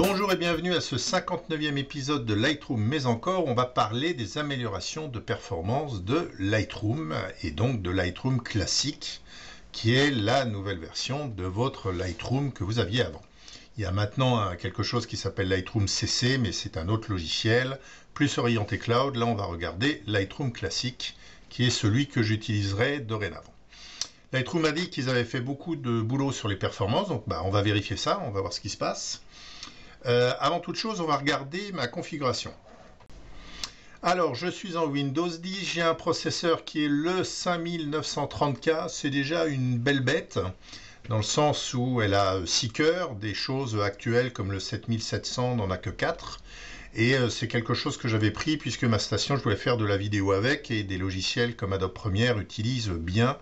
Bonjour et bienvenue à ce 59e épisode de Lightroom, mais encore on va parler des améliorations de performance de Lightroom et donc de Lightroom classique qui est la nouvelle version de votre Lightroom que vous aviez avant. Il y a maintenant quelque chose qui s'appelle Lightroom CC, mais c'est un autre logiciel plus orienté cloud. Là, on va regarder Lightroom classique, qui est celui que j'utiliserai dorénavant. Lightroom a dit qu'ils avaient fait beaucoup de boulot sur les performances, donc bah, on va vérifier ça, on va voir ce qui se passe. Euh, avant toute chose, on va regarder ma configuration. Alors, je suis en Windows 10, j'ai un processeur qui est le 5930K, c'est déjà une belle bête, dans le sens où elle a 6 cœurs, des choses actuelles comme le 7700 n'en a que 4, et euh, c'est quelque chose que j'avais pris puisque ma station, je voulais faire de la vidéo avec et des logiciels comme Adobe Premiere utilisent bien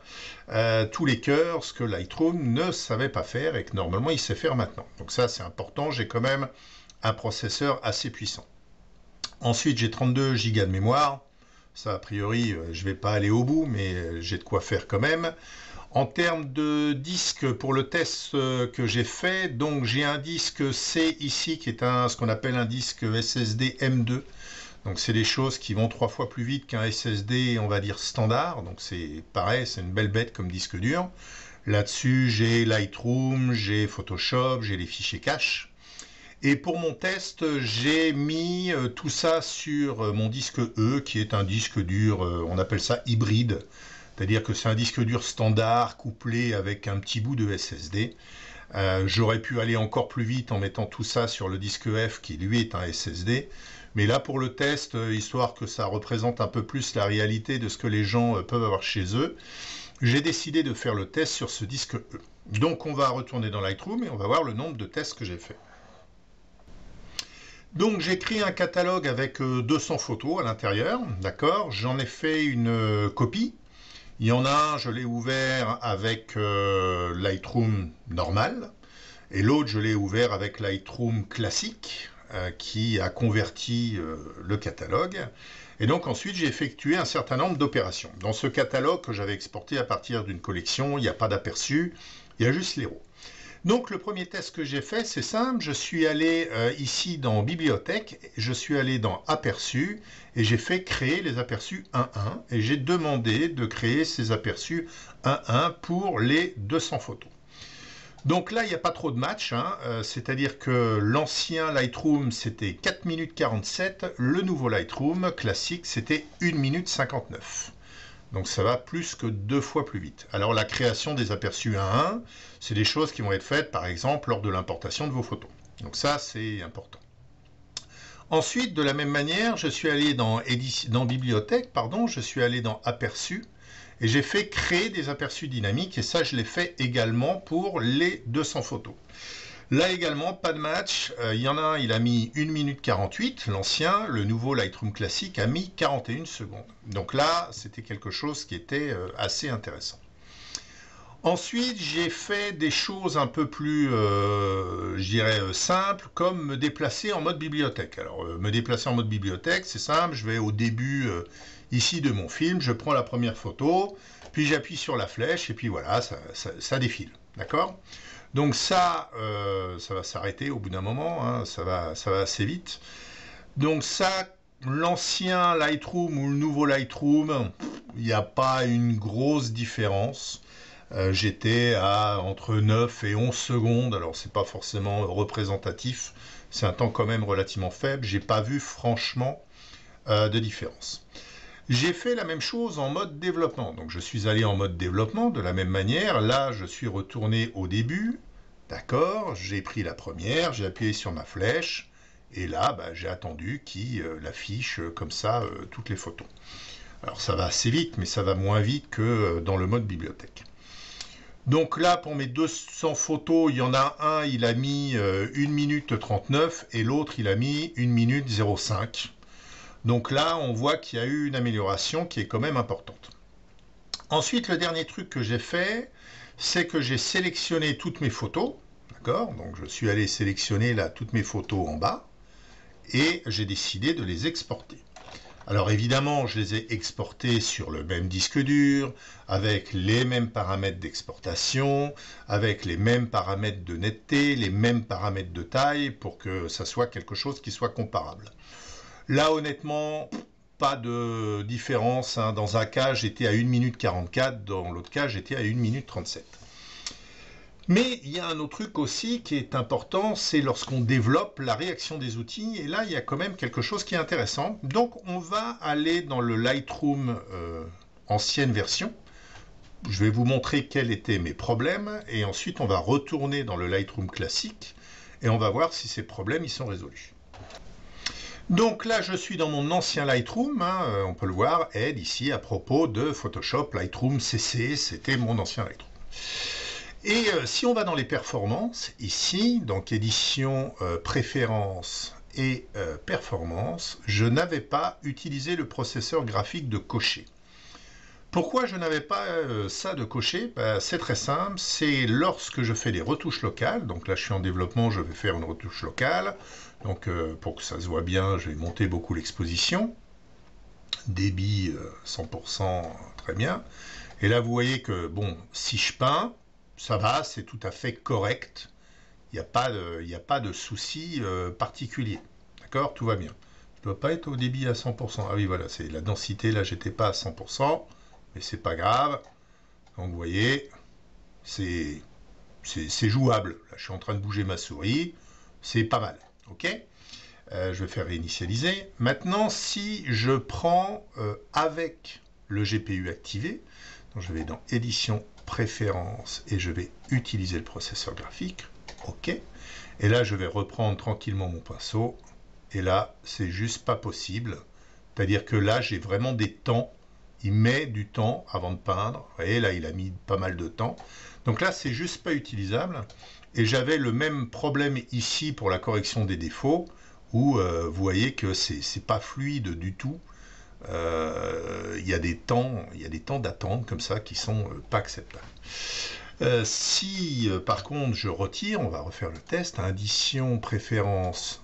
euh, tous les cœurs, ce que Lightroom ne savait pas faire et que normalement il sait faire maintenant. Donc ça c'est important, j'ai quand même un processeur assez puissant. Ensuite j'ai 32 Go de mémoire, ça a priori euh, je vais pas aller au bout mais j'ai de quoi faire quand même. En termes de disque pour le test euh, que j'ai fait, donc j'ai un disque C ici qui est un, ce qu'on appelle un disque SSD M2. Donc c'est des choses qui vont trois fois plus vite qu'un SSD, on va dire standard. Donc c'est pareil, c'est une belle bête comme disque dur. Là-dessus, j'ai Lightroom, j'ai Photoshop, j'ai les fichiers cache. Et pour mon test, j'ai mis euh, tout ça sur euh, mon disque E, qui est un disque dur, on appelle ça hybride. C'est-à-dire que c'est un disque dur standard couplé avec un petit bout de SSD. Euh, j'aurais pu aller encore plus vite en mettant tout ça sur le disque F qui lui est un SSD. Mais là pour le test, euh, histoire que ça représente un peu plus la réalité de ce que les gens euh, peuvent avoir chez eux, j'ai décidé de faire le test sur ce disque E. Donc on va retourner dans Lightroom et on va voir le nombre de tests que j'ai fait. Donc j'ai créé un catalogue avec 200 photos à l'intérieur, d'accord? J'en ai fait une copie il y en a un, je l'ai ouvert avec euh, Lightroom normal, et l'autre, je l'ai ouvert avec Lightroom classique, euh, qui a converti euh, le catalogue. Et donc ensuite, j'ai effectué un certain nombre d'opérations. Dans ce catalogue que j'avais exporté à partir d'une collection, il n'y a pas d'aperçu, il y a juste les donc le premier test que j'ai fait, c'est simple, je suis allé euh, ici dans Bibliothèque, je suis allé dans Aperçus, et j'ai fait créer les aperçus 1.1, et j'ai demandé de créer ces aperçus 1.1 pour les 200 photos. Donc là, il n'y a pas trop de match, hein, euh, c'est-à-dire que l'ancien Lightroom, c'était 4 minutes 47, le nouveau Lightroom classique, c'était 1 minute 59. Donc ça va plus que deux fois plus vite. Alors la création des aperçus 1 à 1, c'est des choses qui vont être faites par exemple lors de l'importation de vos photos. Donc ça c'est important. Ensuite, de la même manière, je suis allé dans, bibliothèque, pardon, je suis allé dans aperçus et j'ai fait créer des aperçus dynamiques et ça je l'ai fait également pour les 200 photos. Là également, pas de match. Euh, il y en a un, il a mis 1 minute 48, l'ancien. Le nouveau Lightroom classique a mis 41 secondes. Donc là, c'était quelque chose qui était euh, assez intéressant. Ensuite, j'ai fait des choses un peu plus, euh, je dirais, simples, comme me déplacer en mode bibliothèque. Alors, me déplacer en mode bibliothèque, c'est simple. Je vais au début ici de mon film, je prends la première photo, puis j'appuie sur la flèche, et puis voilà, ça défile. D'accord? Donc ça, euh, ça va s'arrêter au bout d'un moment, hein, ça, va, ça va assez vite. Donc ça, l'ancien Lightroom ou le nouveau Lightroom, il n'y a pas une grosse différence. Euh, j'étais à entre 9 et 11 secondes, alors c'est pas forcément représentatif, c'est un temps quand même relativement faible, j'ai pas vu franchement euh, de différence. J'ai fait la même chose en mode développement. Donc je suis allé en mode développement de la même manière. Là, je suis retourné au début. D'accord, j'ai pris la première, j'ai appuyé sur ma flèche. Et là, bah, j'ai attendu qu'il euh, affiche euh, comme ça euh, toutes les photos. Alors ça va assez vite, mais ça va moins vite que dans le mode bibliothèque. Donc là, pour mes 200 photos, il y en a un, il a mis 1 minute 39 et l'autre, il a mis 1 minute 05. Donc là, on voit qu'il y a eu une amélioration qui est quand même importante. Ensuite, le dernier truc que j'ai fait, c'est que j'ai sélectionné toutes mes photos. D'accord? Donc je suis allé sélectionner là toutes mes photos en bas et j'ai décidé de les exporter. Alors évidemment, je les ai exportés sur le même disque dur, avec les mêmes paramètres d'exportation, avec les mêmes paramètres de netteté, les mêmes paramètres de taille, pour que ça soit quelque chose qui soit comparable. Là, honnêtement, pas de différence. Hein. Dans un cas, j'étais à 1 minute 44, dans l'autre cas, j'étais à 1 minute 37. Mais il y a un autre truc aussi qui est important, c'est lorsqu'on développe la réaction des outils. Et là, il y a quand même quelque chose qui est intéressant. Donc, on va aller dans le Lightroom euh, ancienne version. Je vais vous montrer quels étaient mes problèmes. Et ensuite, on va retourner dans le Lightroom classique. Et on va voir si ces problèmes ils sont résolus. Donc là, je suis dans mon ancien Lightroom, hein, euh, on peut le voir, aide ici à propos de Photoshop Lightroom CC, c'était mon ancien Lightroom. Et euh, si on va dans les performances, ici, donc édition, euh, préférences et performance, je n'avais pas utilisé le processeur graphique de cocher. Pourquoi je n'avais pas ça de cocher? Ben, C'est très simple, c'est lorsque je fais des retouches locales, donc là je suis en développement, je vais faire une retouche locale, donc pour que ça se voit bien, je vais monter beaucoup l'exposition, débit 100%, très bien, et là vous voyez que, bon, si je peins, ça va, c'est tout à fait correct. Il n'y a pas de, souci euh, particulier. D'accord? Tout va bien. Je ne dois pas être au débit à 100%. Ah oui, voilà, c'est la densité. Là, j'étais pas à 100%, c'est pas grave. Donc, vous voyez, c'est jouable. Là, je suis en train de bouger ma souris. C'est pas mal. OK? Euh, Je vais faire réinitialiser. Maintenant, si je prends euh, avec le GPU activé, donc je vais dans Édition préférences et je vais utiliser le processeur graphique. OK? Et là, je vais reprendre tranquillement mon pinceau. Et là, c'est juste pas possible. C'est-à-dire que là, j'ai vraiment des temps. Il met du temps avant de peindre. Voyez, là, il a mis pas mal de temps. Donc là, c'est juste pas utilisable. Et j'avais le même problème ici pour la correction des défauts, où euh, vous voyez que c'est pas fluide du tout. Euh, il y a des temps, il y a des temps d'attente comme ça qui sont euh, pas acceptables. Si par contre je retire, on va refaire le test, addition, préférence,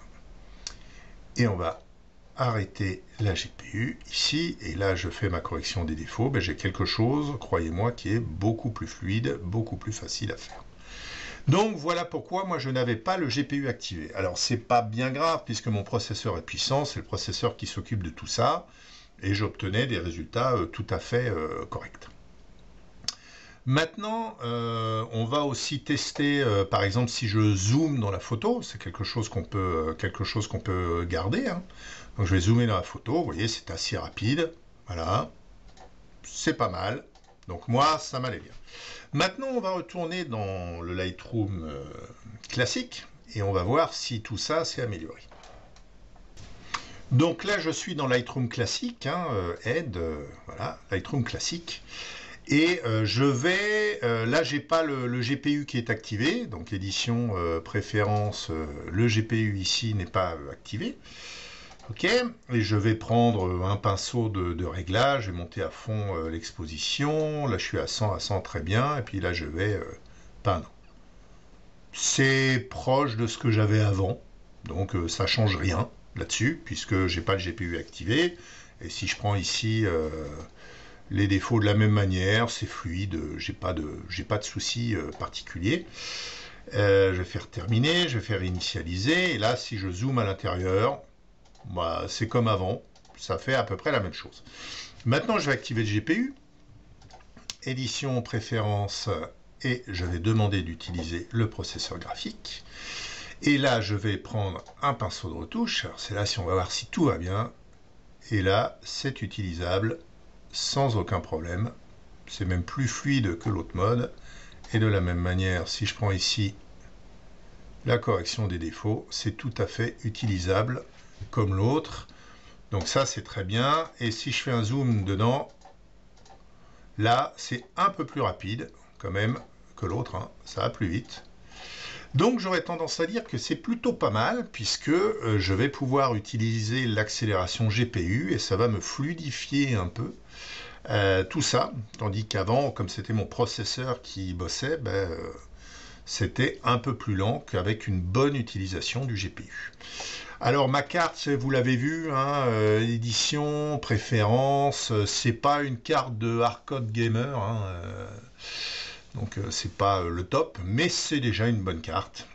et on va arrêter la GPU ici, et là je fais ma correction des défauts, ben, j'ai quelque chose, croyez-moi, qui est beaucoup plus fluide, beaucoup plus facile à faire. Donc voilà pourquoi moi je n'avais pas le GPU activé. Alors c'est pas bien grave puisque mon processeur est puissant, c'est le processeur qui s'occupe de tout ça et j'obtenais des résultats euh, tout à fait euh, corrects. Maintenant, euh, on va aussi tester, par exemple, si je zoome dans la photo, c'est quelque chose qu'on peut, peut garder. Hein. Donc je vais zoomer dans la photo, vous voyez, c'est assez rapide. Voilà, c'est pas mal. Donc moi, ça m'allait bien. Maintenant, on va retourner dans le Lightroom classique et on va voir si tout ça s'est amélioré. Donc là, je suis dans Lightroom classique, hein, euh, euh, voilà, Lightroom classique. Et euh, je vais, là j'ai pas le, GPU qui est activé, donc édition préférence, le GPU ici n'est pas activé. Ok, et je vais prendre un pinceau de, de réglage, je vais monter à fond l'exposition, là je suis à 100, à 100 très bien, et puis là je vais peindre. C'est proche de ce que j'avais avant, donc ça change rien là-dessus, puisque j'ai pas le GPU activé. Et si je prends ici euh, les défauts de la même manière, c'est fluide, j'ai pas de, pas de soucis euh, particuliers. Euh, je vais faire terminer, je vais faire initialiser, et là, si je zoome à l'intérieur, bah, c'est comme avant, ça fait à peu près la même chose. Maintenant, je vais activer le GPU, édition, préférence, et je vais demander d'utiliser le processeur graphique. Et là, je vais prendre un pinceau de retouche. c'est là si on va voir si tout va bien. Et là, c'est utilisable sans aucun problème. C'est même plus fluide que l'autre mode. Et de la même manière, si je prends ici la correction des défauts, c'est tout à fait utilisable comme l'autre. Donc ça, c'est très bien. Et si je fais un zoom dedans, là, c'est un peu plus rapide quand même que l'autre. Hein. Ça va plus vite. Donc j'aurais tendance à dire que c'est plutôt pas mal puisque euh, je vais pouvoir utiliser l'accélération GPU et ça va me fluidifier un peu euh, tout ça. Tandis qu'avant, comme c'était mon processeur qui bossait, ben, euh, c'était un peu plus lent qu'avec une bonne utilisation du GPU. Alors ma carte, vous l'avez vu, hein, euh, édition, préférence, c'est pas une carte de hardcode gamer, hein, donc c'est pas le top, mais c'est déjà une bonne carte.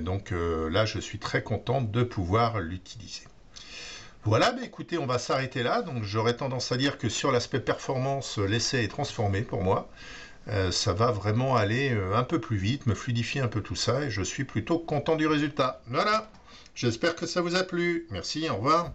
donc là, je suis très content de pouvoir l'utiliser. Voilà, écoutez, on va s'arrêter là. Donc j'aurais tendance à dire que sur l'aspect performance, l'essai est transformé pour moi. ça va vraiment aller un peu plus vite, me fluidifier un peu tout ça, et je suis plutôt content du résultat. Voilà J'espère que ça vous a plu. Merci, au revoir.